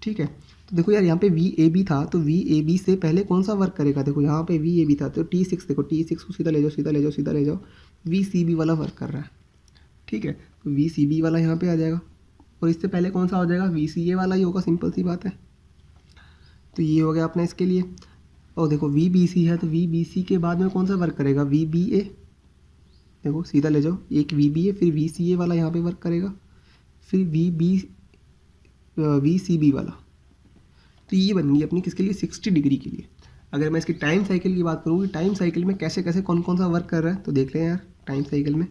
ठीक है तो देखो यार, यहाँ पे वी ए बी था तो वी ए बी से पहले कौन सा वर्क करेगा? देखो यहाँ पे वी ए बी था तो टी सिक्स देखो टी सिक्स को सीधा ले जाओ, सीधा ले जाओ, सीधा ले जाओ। वी सी बी वाला वर्क कर रहा है। ठीक है तो वी सी बी वाला यहाँ पे आ जाएगा। और इससे पहले कौन सा हो जाएगा? वी सी ए वाला ही होगा सिंपल सी बात है। तो ये हो गया अपना इसके लिए। और देखो वी बी सी है तो वी बी सी के बाद में कौन सा वर्क करेगा? वी बी ए देखो, सीधा ले जाओ। एक वी बी ए फिर वी सी ए वाला यहाँ पे वर्क करेगा। फिर V B V C B वाला। तो ये बन गई अपनी किसके लिए? सिक्सटी डिग्री के लिए। अगर मैं इसकी टाइम साइकिल की बात करूँ कि टाइम साइकिल में कैसे कैसे कौन कौन सा वर्क कर रहा है तो देख लें यार टाइम साइकिल में।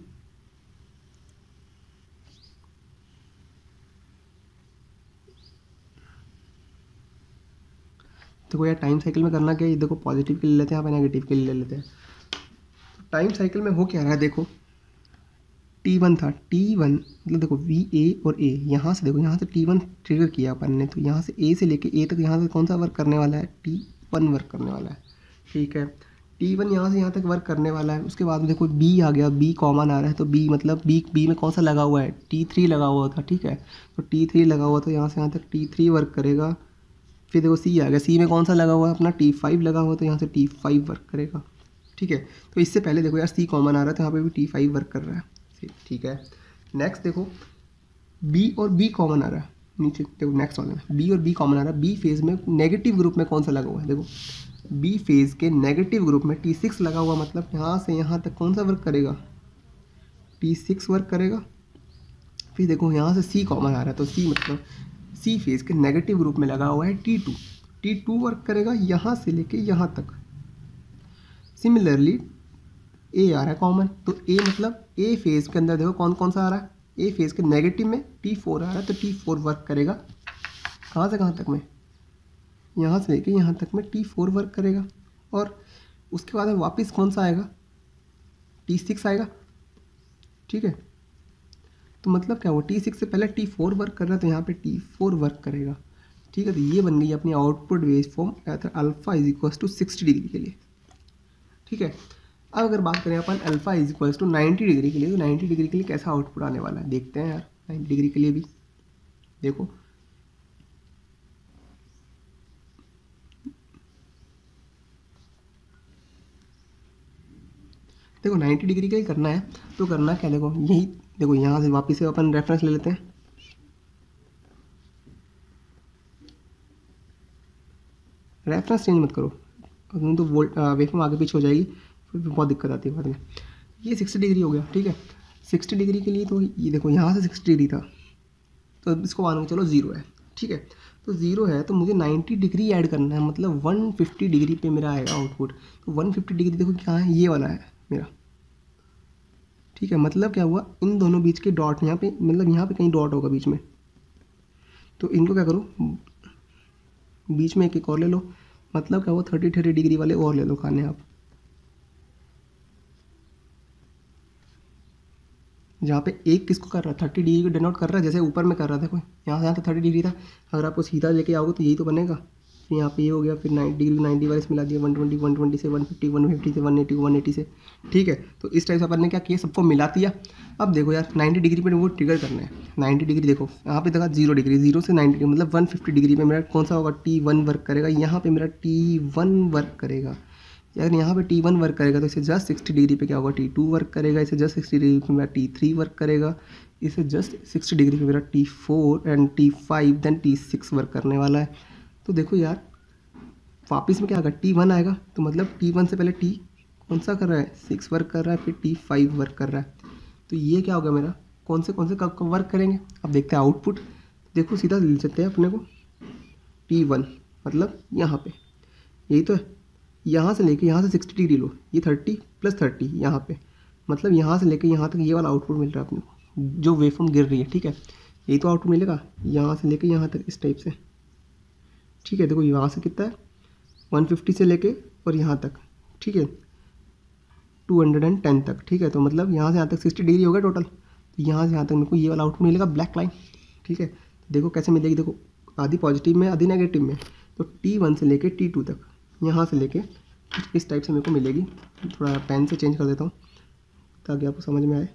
देखो यार टाइम साइकिल में करना क्या है देखो पॉजिटिव के लिए लेते हैं यहाँ पे नेगेटिव के लिए ले लेते हैं। टाइम साइकिल में हो क्या रहा है देखो? टी वन था। टी वन मतलब देखो वी ए और ए यहाँ से देखो, यहाँ से टी वन ट्रिगर किया अपन ने तो यहाँ से ए से लेके ए तक यहाँ से कौन सा वर्क करने वाला है? टी वन वर्क करने वाला है। ठीक है। टी वन यहाँ से यहाँ तक वर्क करने वाला है। उसके बाद में देखो बी आ गया बी कॉमन आ रहा है तो बी मतलब बी बी में कौन सा लगा हुआ है? टी थ्री लगा हुआ था, ठीक है। तो टी थ्री लगा हुआ था, यहाँ से यहाँ तक टी थ्री वर्क करेगा। फिर देखो सी आ गया। सी में कौन सा लगा हुआ है? अपना टी फाइव लगा हुआ तो यहाँ से टी फाइव वर्क करेगा। ठीक है? तो इससे पहले देखो यार सी कॉमन आ रहा है तो यहाँ पे भी टी फाइव वर्क कर रहा है। ठीक है? नेक्स्ट देखो बी और बी कॉमन आ रहा है। नीचे देखो नेक्स्ट वाले में। बी और बी कॉमन आ रहा है। बी फ़ेज़ में नेगेटिव ग्रुप में कौन सा लगा हुआ है? देखो बी फ़ेज़ के नेगेटिव ग्रुप में टी सिक्स लगा हुआ मतलब यहाँ से यहाँ तक कौन सा वर्क करेगा? टी सिक्स वर्क करेगा। फिर देखो, यहाँ से सी कॉमन आ रहा है तो सी मतलब सी फ़ेज़ के नेगेटिव ग्रुप में लगा हुआ है T two T two work करेगा यहाँ से लेके यहाँ तक। सिमिलरली ए आ रहा है कॉमन तो ए मतलब ए फ़ेज़ के अंदर देखो कौन कौन सा आ रहा है। ए फ़ेज़ के नेगेटिव में टी फोर आ रहा है तो टी फोर वर्क करेगा। कहाँ से कहाँ तक में? यहाँ से लेके यहाँ तक में टी फोर वर्क करेगा। और उसके बाद में वापस कौन सा आएगा? टी सिक्स आएगा। ठीक है? तो मतलब क्या हुआ? टी सिक्स से पहले टी फोर वर्क कर रहा है तो यहाँ पे टी फोर वर्क करेगा। ठीक है तो ये बन गई अपनी output wave form alpha is equal to sixty degree के लिए। ठीक है, अब अगर बात करें अपन alpha is equal to ninety degree के लिए तो नाइन्टी डिग्री के लिए कैसा आउटपुट आने वाला है? देखते हैं यार नाइन्टी डिग्री के लिए भी। देखो। देखो 90 डिग्री का ही करना है तो करना क्या देखो, यही देखो यहाँ से वापस से अपन रेफरेंस ले लेते हैं। रेफरेंस चेंज मत करो। तो वोल्ट वेफम आगे पीछे हो जाएगी, फिर बहुत दिक्कत आती है बाद में। ये सिक्सटी डिग्री हो गया, ठीक है? सिक्सटी डिग्री के लिए तो ये देखो यहाँ से सिक्सटी डिग्री था। तो इसको मान चलो ज़ीरो है, ठीक है? तो ज़ीरो है तो मुझे नाइन्टी डिग्री ऐड करना है मतलब वन फिफ्टी डिग्री पे मेरा आएगा आउटपुट तो वन फिफ्टी डिग्री देखो क्या है, ये वाला है मेरा। ठीक है मतलब क्या हुआ? इन दोनों बीच के डॉट यहाँ पे मतलब यहाँ पे कहीं डॉट होगा बीच में। तो इनको क्या करो? बीच में एक एक और ले लो। मतलब क्या हुआ? थर्टी थर्टी डिग्री वाले और ले लो खाने आप। जहाँ पे एक किसको कर रहा है? थर्टी डिग्री को डिनोट कर रहा है, जैसे ऊपर में कर रहा था कोई। यहाँ से यहाँ तो थर्टी डिग्री था। अगर आपको सीधा लेके आओगे तो यही तो बनेगा। फिर यहाँ पे ये हो गया, फिर नाइन्टी डिग्री नाइन्टी वाले मिला दिया, वन ट्वेंटी वन ट्वेंटी से वन फिफ्टी वन फिफ्टी से वन एटी वन एटी से। ठीक है? तो इस टाइप से अपन ने क्या किया? सबको मिला दिया। अब देखो यार, नाइन्टी डिग्री पे वो ट्रिगर करना है। नाइन्टी डिग्री देखो, यहाँ पे देखा ज़ीरो डिग्री ज़ीरो से नाइन्टी डिग्री मतलब वन फिफ्टी डिग्री पे मेरा कौन सा होगा? टी वन वर्क करेगा। यहाँ पर मेरा टी वन वर्क करेगा। अगर यहाँ पे टी वन वर्क करेगा तो इसे जस्ट सिक्सटी डिग्री पे क्या होगा? टी टू वर्क करेगा, इसे जस्ट सिक्सटी डिग्री पे मेरा टी थ्री वर्क करेगा। इसे जस्ट सिक्सटी डिग्री पे मेरा T four and T five then T work करने वाला है। तो देखो यार, वापस में क्या आएगा टी वन आएगा तो मतलब टी वन से पहले टी कौन सा कर रहा है? सिक्स वर्क कर रहा है, फिर टी फाइव वर्क कर रहा है। तो ये क्या होगा मेरा? कौन से कौन से कब कब वर्क करेंगे? अब देखते हैं आउटपुट देखो, सीधा ले सकते हैं अपने को। टी वन मतलब यहाँ पे। यही तो है। यहाँ से लेके यहाँ से सिक्सटी डिग्री लो। ये थर्टी प्लस थर्टी यहाँ पे। मतलब यहाँ से लेके यहाँ तक ये वाला आउटपुट मिल रहा है अपने को, जो वेफॉर्म गिर रही है, ठीक है? यही तो आउटपुट मिलेगा। यहाँ से लेके यहाँ तक इस टाइप से। ठीक है, देखो यहाँ से कितना है? वन फिफ्टी से लेके और यहाँ तक, ठीक है? टू हंड्रेड एंड टेन तक, ठीक है? तो मतलब यहाँ से यहाँ तक सिक्सटी डिग्री हो गया टोटल तो यहाँ से यहाँ तक मेरे को ये वाला आउटपुट मिलेगा ब्लैक लाइन ठीक है? देखो कैसे मिलेगी, देखो, आधी पॉजिटिव में, आधी नेगेटिव में. तो टी वन से लेके टी टू तक, यहाँ से लेके इस टाइप से मेरे को मिलेगी. थोड़ा पेन से चेंज कर देता हूँ, ताकि आपको समझ में आए.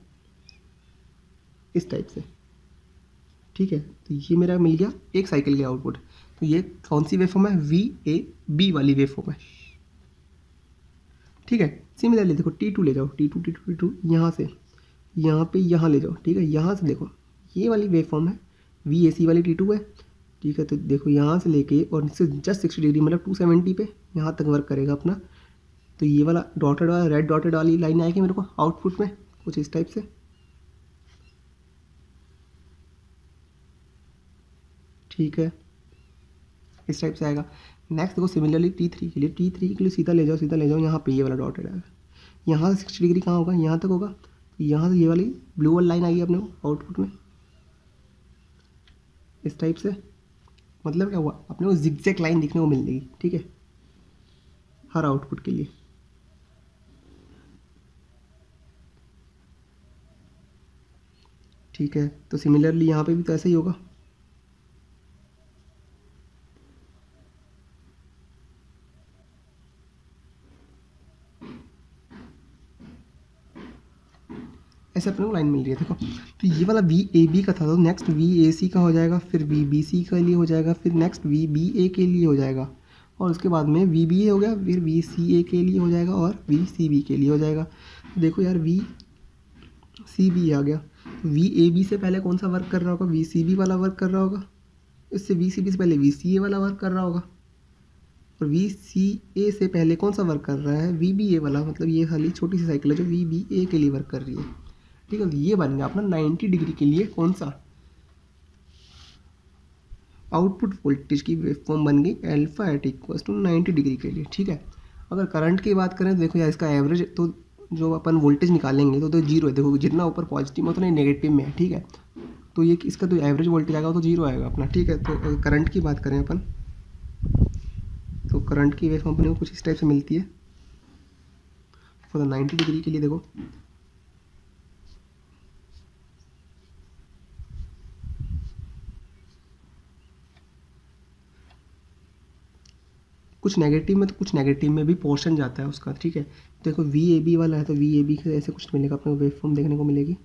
इस टाइप से, ठीक है? तो ये मेरा मिल गया, एक साइकिल के आउटपुट तो ये कौन सी वेफॉर्म है? वी ए बी वाली वेफॉर्म है। ठीक है? सिमिलरली देखो टी टू ले जाओ। T two T two T two यहाँ से। यहाँ पे यहाँ ले जाओ। ठीक है? यहाँ से देखो, ये वाली वेफॉर्म है। वी ए सी वाली टी टू है। ठीक है? तो देखो, यहाँ से लेके और इससे जस्ट सिक्सटी डिग्री मतलब टू सेवेंटी पे यहाँ तक वर्क करेगा अपना। तो ये वाला डॉटेड वाला रेड डॉटेड वाली लाइन आएगी मेरे को आउटपुट में, कुछ इस टाइप से। ठीक है? इस टाइप से आएगा। नेक्स्ट देखो सिमिलरली टी थ्री के लिए टी थ्री के लिए सीधा ले जाओ, सीधा ले जाओ, यहाँ पे ये वाला डॉटेड आएगा यहाँ से सिक्सटी डिग्री कहाँ होगा? यहाँ तक होगा। यहाँ से ये वाली ब्लू वाली लाइन आएगी अपने आउटपुट में। इस टाइप से। मतलब क्या हुआ? अपने को जिक्जैक लाइन दिखने को मिल जाएगी, ठीक है? हर आउटपुट के लिए। ठीक है तो सिमिलरली यहाँ पे भी तो ऐसा ही होगा। ऐसे अपने को लाइन मिल रही है, देखो। तो ये वाला वी ए बी का था तो नेक्स्ट वी ए सी का हो जाएगा, फिर वी बी सी के लिए हो जाएगा, फिर नेक्स्ट वी बी ए के लिए हो जाएगा। और उसके बाद में वी बी ए हो गया, फिर वी सी ए के लिए हो जाएगा और वी सी बी के लिए हो जाएगा। तो देखो यार वी सी बी आ गया। वी ए बी से पहले कौन सा वर्क कर रहा होगा? वी सी बी वाला वर्क कर रहा होगा। इससे वी सी बी से पहले वी सी ए वाला वर्क कर रहा होगा। और वी सी ए से पहले कौन सा वर्क कर रहा है? वी बी ए वाला मतलब ये खाली छोटी सी साइकिल है जो वी बी ए के लिए वर्क कर रही है। ठीक है तो ये बन गया अपना 90 डिग्री के लिए कौन सा? आउटपुट वोल्टेज की वेवफॉर्म बन गई alpha at equal to ninety degree के लिए, ठीक है? अगर करंट की बात करें तो देखो यार इसका एवरेज तो जो अपन वोल्टेज निकालेंगे तो तो ज़ीरो है। देखो जितना ऊपर पॉजिटिव में उतना ही नेगेटिव में है, ठीक है? तो ये इसका तो एवरेज वोल्टेज आएगा तो ज़ीरो आएगा अपना, ठीक है? तो करंट की बात करें अपन तो करंट की वेवफॉर्म अपने को कुछ इस टाइप से मिलती है। फॉर द नाइन्टी डिग्री के लिए देखो कुछ नेगेटिव में तो कुछ नेगेटिव में भी पोर्शन जाता है उसका, ठीक है? देखो वी ए बी वाला है तो वी ए बी ऐसे कुछ मिलेगा अपने वेव फॉर्म देखने को मिलेगी।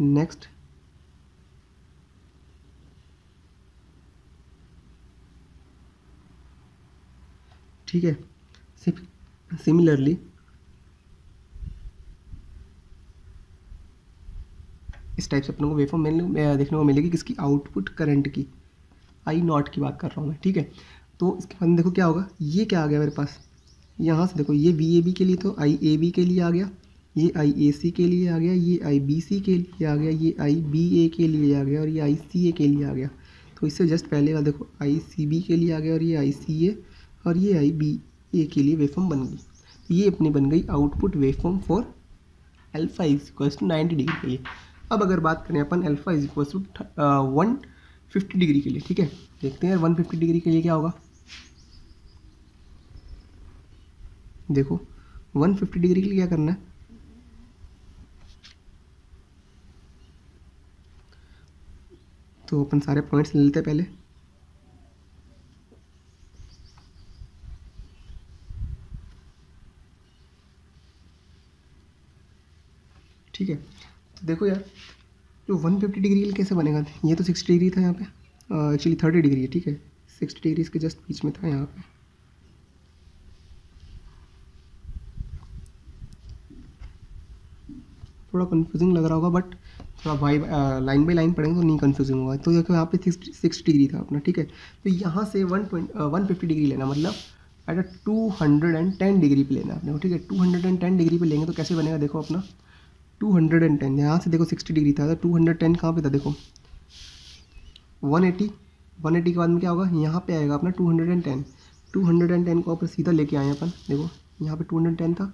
नेक्स्ट ठीक है? सिमिलरली इस टाइप से अपने को वेफॉर्म देखने को मिलेगी किसकी? आउटपुट करंट की। आई नॉट की बात कर रहा हूँ मैं, ठीक है? तो इसके बाद देखो क्या होगा? ये क्या आ गया मेरे पास? यहाँ से देखो, ये वी ए बी के लिए तो आई ए बी के लिए आ गया, ये आई ए सी के लिए आ गया, ये आई बी सी के लिए आ गया, ये आई बी ए के लिए आ गया और ये आई सी ए के लिए आ गया। तो इससे जस्ट पहले वाला देखो आई सी बी के लिए आ गया और ये आई सी ए और ये आई बी ए के लिए वेफॉर्म बन गई। तो ये अपनी बन गई output waveform for alpha is equal to ninety degree के लिए। अब अगर बात करें अपन alpha is equal to one fifty degree के लिए, ठीक है? देखते हैं वन फिफ्टी डिग्री के लिए क्या होगा? देखो 150 डिग्री के लिए क्या करना है? तो अपन सारे पॉइंट्स ले लेते पहले। ठीक है? तो देखो यार, जो 150 डिग्री कैसे बनेगा? ये तो 60 डिग्री था यहाँ पे। एक्चुअली 30 डिग्री है, ठीक है? 60 डिग्री इसके जस्ट बीच में था यहाँ पे। थोड़ा कन्फ्यूजिंग लग रहा होगा बट थोड़ा वाई लाइन बाई लाइन पढ़ेंगे तो नहीं कन्फ्यूजिंग होगा। तो देखो यहाँ पे सिक्स डिग्री था अपना, ठीक है? तो यहाँ से one twenty one fifty degree लेना मतलब at a two hundred and ten degree पे लेना अपने ठीक है? Two hundred and ten degree पे लेंगे तो कैसे बनेगा देखो अपना? टू हंड्रेड एंड टेन यहाँ से देखो सिक्सटी डिग्री था तो टू हंड्रेड टेन कहाँ पे था देखो? वन एटी वन एटी के बाद में क्या होगा? यहाँ पे आएगा अपना two hundred and ten two hundred and ten को ऊपर सीधा लेके आए अपन, देखो, यहाँ पे टू हंड्रेड टेन था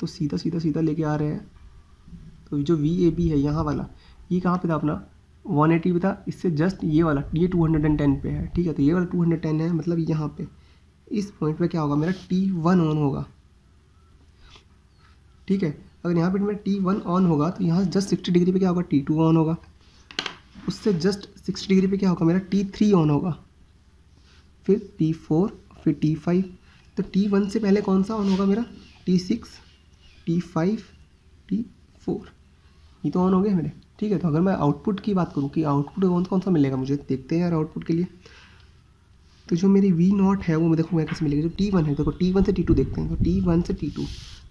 तो सीधा सीधा सीधा लेके आ रहे हैं। तो जो वी ए बी है, यहाँ वाला, ये कहाँ पे था अपना? वन एटी पे था। इससे जस्ट ये वाला, ये टू हंड्रेड एंड टेन पे है, ठीक है? तो ये वाला टू हंड्रेड टेन है मतलब यहाँ पे। इस पॉइंट पे क्या होगा मेरा? टी वन ऑन होगा। ठीक है? अगर यहाँ पे मेरा टी वन ऑन होगा तो यहाँ जस्ट सिक्सटी डिग्री पे क्या होगा? टी टू ऑन होगा। उससे जस्ट सिक्सटी डिग्री पे क्या होगा मेरा? टी थ्री ऑन होगा। फिर टी फोर फिर टी फाइव तो टी वन से पहले कौन सा ऑन होगा मेरा? T six T five T four ये तो ऑन हो गया मेरे। ठीक है तो अगर मैं आउटपुट की बात करूँ कि आउटपुट कौन कौन सा मिलेगा मुझे? देखते हैं यार आउटपुट के लिए। तो जो मेरी वी नॉट है, वो मैं देखूँ मैं कैसे मिलेगी। जो टी वन है, देखो टी वन से टी टू देखते हैं। तो टी वन से टी टू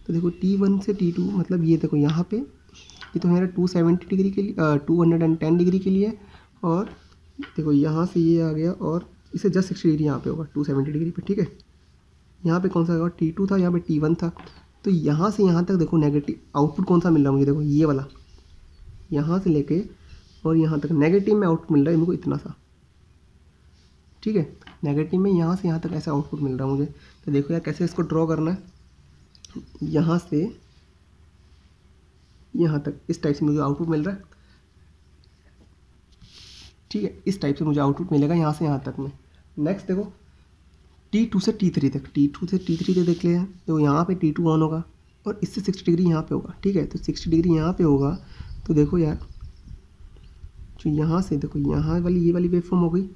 तो देखो टी वन से टी टू मतलब ये देखो यहाँ पे, ये तो मेरा टू सेवेंटी डिग्री के लिए two hundred and ten degree के लिए और देखो यहाँ से ये आ गया और इसे जस्ट सिक्सटी डिग्री यहाँ पे होगा टू सेवेंटी डिग्री पे, ठीक है? यहाँ पे कौन सा होगा? टी टू था, यहाँ पे टी वन था। तो यहाँ से यहाँ तक देखो नेगेटिव आउटपुट कौन सा मिल रहा है मुझे? देखो ये वाला। यहाँ से लेके और यहाँ तक। नेगेटिव में आउटपुट मिल रहा है को इतना सा। ठीक है? नेगेटिव में यहाँ से यहाँ तक ऐसा आउटपुट मिल रहा है मुझे। तो देखो यार कैसे इसको ड्रॉ करना है। यहाँ से यहाँ तक इस टाइप से मुझे आउटपुट मिल रहा है। ठीक है? इस टाइप से मुझे आउटपुट मिलेगा यहाँ से यहाँ तक में। नेक्स्ट देखो टी टू से टी थ्री तक। टी टू से टी थ्री तक देख लिया। तो यहाँ पे टी टू ऑन होगा और इससे सिक्सटी डिग्री यहाँ पे होगा। ठीक है? तो सिक्सटी डिग्री यहाँ पे होगा। तो देखो यार, जो यहाँ से देखो, यहाँ वाली ये वाली फॉर्म हो गई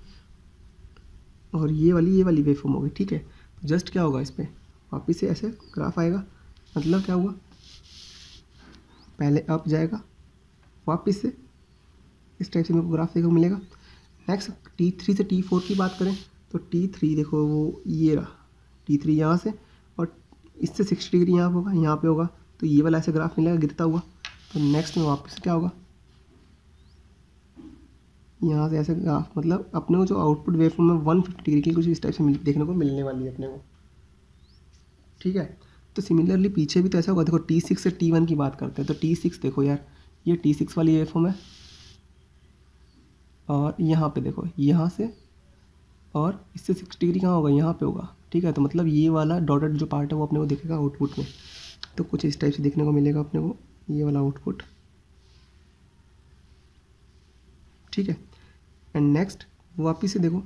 और ये वाली ये वाली फॉर्म हो गई, ठीक है? तो जस्ट क्या होगा इस पर वापिस से ऐसे ग्राफ आएगा। मतलब क्या हुआ? पहले अप जाएगा, वापिस से इस टाइप से मेरे को ग्राफ देखो मिलेगा। नेक्स्ट टी थ्री से टी फोर की बात करें तो टी थ्री देखो वो ये रहा। टी थ्री यहाँ से और इससे सिक्सटी डिग्री यहाँ पे होगा, यहाँ पे होगा तो ये वाला ऐसे ग्राफ मिलेगा, गिरता हुआ। तो नेक्स्ट में वापस क्या होगा? यहाँ से ऐसे ग्राफ मतलब अपने को जो आउटपुट वेवफॉर्म में वन फिफ्टी डिग्री की कुछ इस टाइप से देखने को मिलने वाली है अपने को। ठीक है? तो सिमिलरली पीछे भी तो ऐसा होगा, देखो टी सिक्स से टी वन की बात करते हैं तो टी सिक्स देखो यार, ये टी सिक्स वाली वेवफॉर्म है। और यहाँ पे देखो, यहाँ से, और इससे सिक्स डिग्री कहाँ होगा? यहाँ पे होगा। ठीक है? तो मतलब ये वाला डॉटेड जो पार्ट है वो अपने को दिखेगा आउटपुट में। तो कुछ इस टाइप से देखने को मिलेगा अपने को। ये वाला आउटपुट ठीक है? एंड नेक्स्ट वापिस से देखो,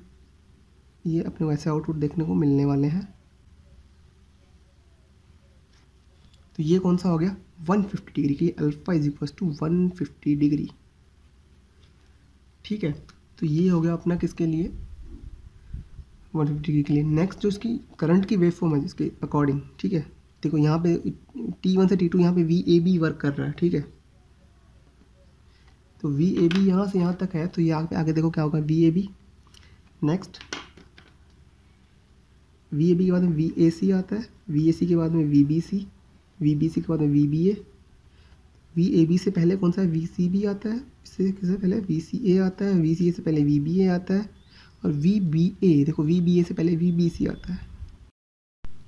ये अपने वैसे आउटपुट देखने को मिलने वाले हैं। तो ये कौन सा हो गया? 150 डिग्री के लिए alpha is equal to 150 degree. ठीक है? तो ये हो गया अपना किसके लिए? 150 डिग्री के लिए। नेक्स्ट जो इसकी करंट की वेव फॉर्म है, जिसके अकॉर्डिंग ठीक है? देखो यहाँ पे टी वन से टी टू यहाँ पे वी ए बी वर्क कर रहा है, ठीक है? तो वी ए बी यहाँ से यहाँ तक है तो यहाँ पे आगे देखो क्या होगा V A B next V A B के बाद में वी ए सी आता है वी ए सी के बाद में V B C V B C के बाद में V B A V A B से पहले कौन सा है? वी सी बी आता है, इससे किससे पहले? वी सी ए आता है वी सी ए से पहले वी बी ए आता है, और वी बी ए देखो वी बी ए से पहले वी बी सी आता है।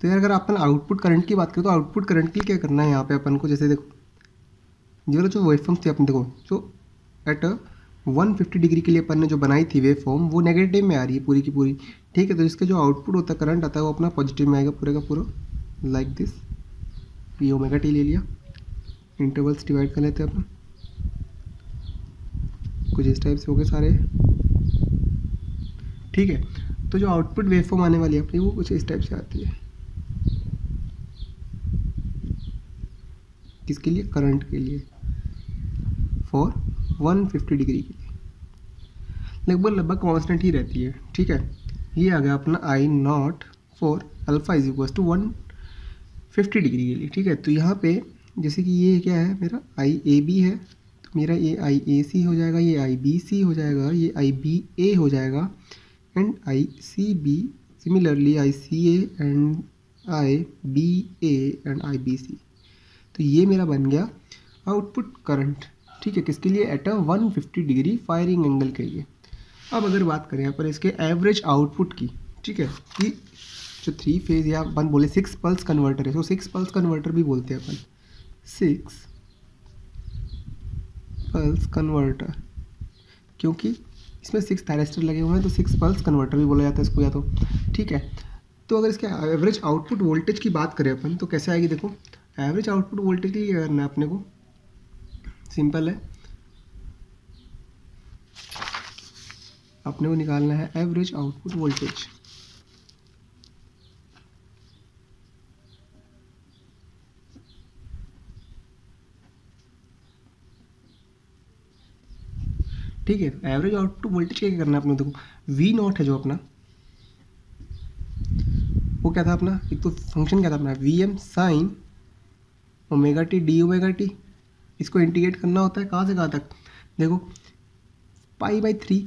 तो यार अगर अपन आउटपुट करंट की बात करें तो आउटपुट करंट के क्या करना है यहाँ पे अपन को? जैसे देखो, ये वाला जो वेव फॉर्म थी अपन, देखो, जो एट वन फिफ्टी डिग्री के लिए अपन ने जो बनाई थी वेव फॉर्म वो नेगेटिव में आ रही है पूरी की पूरी। ठीक है तो इसका जो आउटपुट होता है करंट आता है, वो अपना पॉजिटिव में आएगा पूरे का पूरा। लाइक दिस ये ओमेगा टी ले लिया। इंटरवल्स डिवाइड कर लेते हैं अपन। कुछ इस टाइप से हो गए सारे। ठीक है तो जो आउटपुट वेव फॉर्म आने वाली है अपनी, वो कुछ इस टाइप से आती है। किसके लिए? करंट के लिए. फॉर 150 डिग्री के लिए. लगभग लगभग कांस्टेंट ही रहती है, ठीक है? ये आ गया अपना I naught for alpha is equal to one fifty degree के लिए, ठीक है? तो यहाँ पे जैसे कि ये क्या है? मेरा आई ए बी है. तो मेरा ये आई ए सी हो जाएगा, ये आई बी सी हो जाएगा, ये आई बी ए हो जाएगा and I C B similarly I C A and I B A and I B C तो ये मेरा बन गया आउटपुट करंट। ठीक है, किसके लिए? At a 150 degree firing angle के लिए। अब अगर बात करें यहाँ पर इसके एवरेज आउटपुट की, ठीक है, कि जो थ्री फ़ेज़ या अपन बोले सिक्स पल्स कन्वर्टर है तो सिक्स पल्स कन्वर्टर भी बोलते हैं अपन। सिक्स पल्स कन्वर्टर क्योंकि इसमें सिक्स थायरेस्टर लगे हुए हैं तो सिक्स पल्स कन्वर्टर भी बोला जाता है इसको या तो। ठीक है तो अगर इसके एवरेज आउटपुट वोल्टेज की बात करें अपन तो कैसे आएगी देखो? एवरेज आउटपुट वोल्टेज के लिए क्या करना है अपने को। सिंपल है। अपने को निकालना है एवरेज आउटपुट वोल्टेज ठीक है एवरेज आउटपुट वोल्टेज क्या करना है अपने देखो वी नॉट है जो अपना। वो क्या था अपना? एक तो फ़ंक्शन क्या था अपना? V M sine omega T D omega T. इसको इंटीग्रेट करना होता है कहाँ से कहाँ तक? देखो पाई बाई थ्री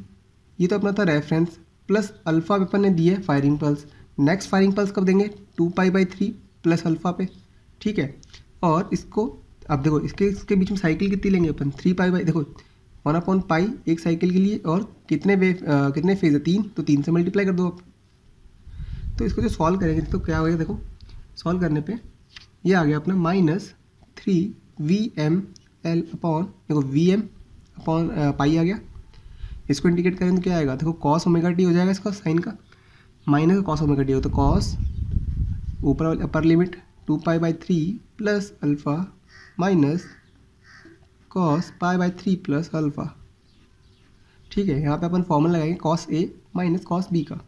ये तो अपना था रेफरेंस प्लस अल्फ़ा पेपर ने दिया है firing pulse next firing pulse कब देंगे? Two pi by three plus alpha पे। ठीक है? और इसको अब देखो इसके इसके बीच में साइकिल कितनी लेंगे अपन? थ्री पाई बाई देखो वन अपॉन पाई एक साइकिल के लिए और कितने वे आ, कितने फ़ेज़ है? तीन। तो तीन से मल्टीप्लाई कर दो आप। तो इसको जो सॉल्व करेंगे तो क्या हो गया देखो? सॉल्व करने पे ये आ गया अपना minus three V M L upon देखो वी एम अपॉन पाई आ गया। इसको इंडिकेट करें तो क्या आएगा? देखो कॉस ओमेगा टी हो जाएगा इसका साइन का। माइनस कॉस ओमेगा टी हो तो कॉस ऊपर upper limit two pi by three plus alpha minus cos pi by three plus alpha ठीक है, यहाँ पे अपन फॉर्मूला लगाएँगे cos A minus cos B का।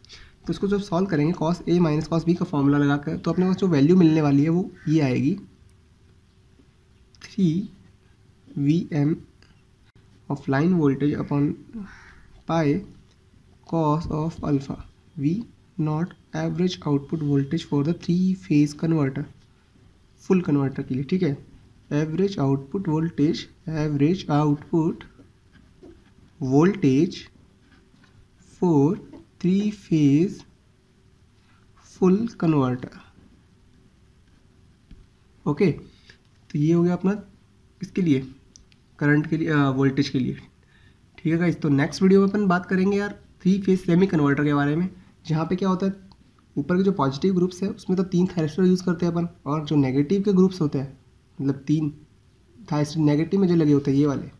तो इसको जब सॉल्व करेंगे cos A minus cos B का फॉर्मूला लगाकर तो अपने पास जो वैल्यू मिलने वाली है, वो ये आएगी। Three V M of line voltage upon pi cos of alpha V naught average output voltage for the three phase converter full converter के लिए, ठीक है? Average output voltage average output voltage for three phase full converter okay तो ये हो गया अपना इसके लिए करंट के लिए वोल्टेज के लिए। ठीक है गाइस तो नेक्स्ट वीडियो में अपन बात करेंगे यार थ्री फ़ेज़ सेमी कन्वर्टर के बारे में, जहाँ पे क्या होता है, ऊपर के जो पॉजिटिव ग्रुप्स है, उसमें तो तीन थैरेस्टर यूज़ करते हैं अपन, और जो नेगेटिव के ग्रुप्स होते हैं मतलब तीन थाइस्टर नेगेटिव में जो लगे होते हैं, ये वाले।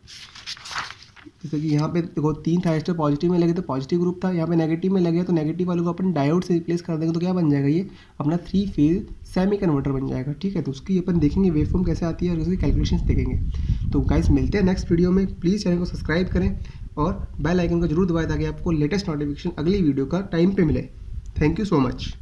जैसे कि यहाँ पे देखो, तीन थाइस्टर पॉजिटिव में लगे तो पॉजिटिव ग्रुप था, यहाँ पे नेगेटिव में लगे तो नेगेटिव वाले को अपन डायोड से रिप्लेस कर देंगे तो क्या बन जाएगा ये? अपना थ्री फ़ेज़ सेमी कन्वर्टर बन जाएगा, ठीक है? तो उसकी अपन देखेंगे वेव फॉर्म कैसे आती है और उसकी कैलकुलेशन देखेंगे। तो गाइस मिलते हैं नेक्स्ट वीडियो में। प्लीज़ चैनल को सब्सक्राइब करें और बेल आइकन को ज़रूर दबाए ताकि आपको लेटेस्ट नोटिफिकेशन अगली वीडियो का टाइम पर मिले। Thank you so much